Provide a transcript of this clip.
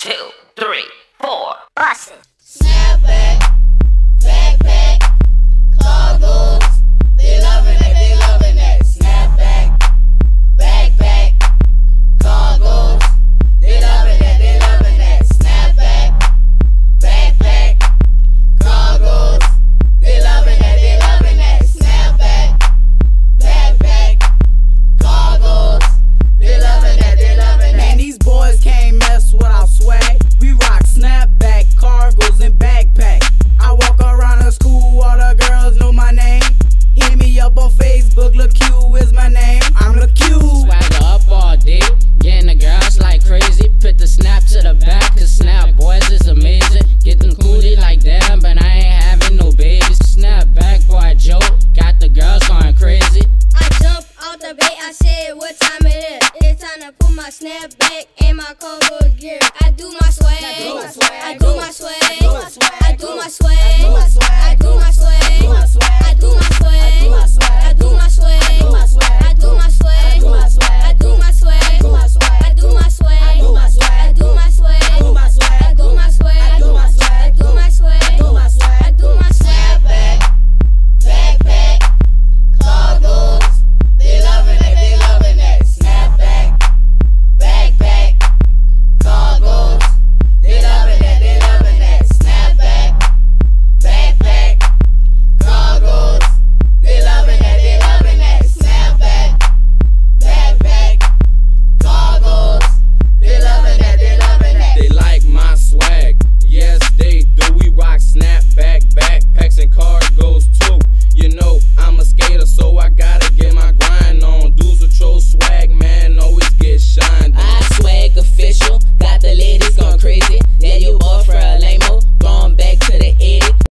two, three. back in my cold gear. I do my swag. I do my swag. I do my swag.